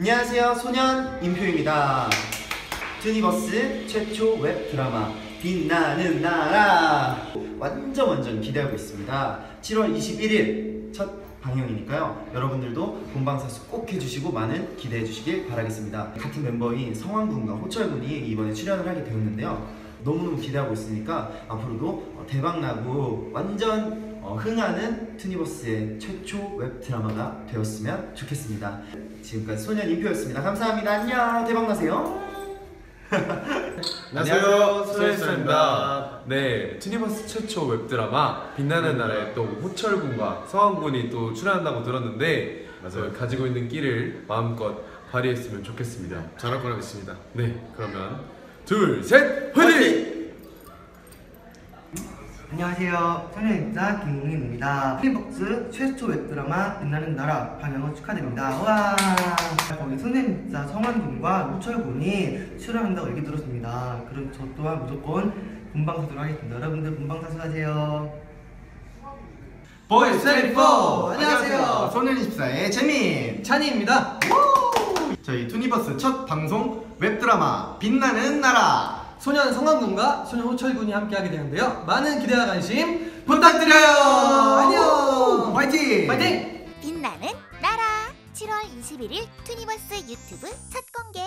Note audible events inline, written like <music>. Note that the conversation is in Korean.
안녕하세요. 소년 인표입니다. 투니버스 최초 웹 드라마 빛나는 나라. 완전 완전 기대하고 있습니다. 7월 21일 첫 방영이니까요. 여러분들도 본방사수 꼭 해주시고 많은 기대해 주시길 바라겠습니다. 같은 멤버인 성환군과 호철군이 이번에 출연을 하게 되었는데요 너무너무 기대하고 있으니까 앞으로도 대박나고 완전 어, 흥하는 투니버스의 최초 웹 드라마가 되었으면 좋겠습니다. 지금까지 소년 인표였습니다. 감사합니다. 안녕. 대박나세요. <laughs> 안녕하세요 소연수입니다 네 투니버스 최초 웹드라마 빛나는 나라에 또 호철군과 성환군이 또 출연한다고 들었는데 맞아요 가지고 있는 끼를 마음껏 발휘했으면 좋겠습니다 잘할 거라 믿습니다. 네 그러면 둘셋 화이팅! 안녕하세요. 소년입자 김웅입니다. 프리벅스 최초 웹드라마 빛나는 나라 방영을 축하드립니다. 와! 거기 소년입자 성환군과 호철군이 출연한다고 얘기 들었습니다. 그럼 저 또한 무조건 본방 사수를 하겠습니다. 여러분들 본방 사수 하세요. 보이스 24! 안녕하세요. 소년24의 재민 찬이입니다. 저희 투니버스 첫 방송 웹드라마 빛나는 나라 소년 성환군과 소년 호철군이 함께하게 되는데요. 많은 기대와 관심 부탁드려요. 안녕. 화이팅! 화이팅! 빛나는 나라 7월 21일 투니버스 유튜브 첫 공개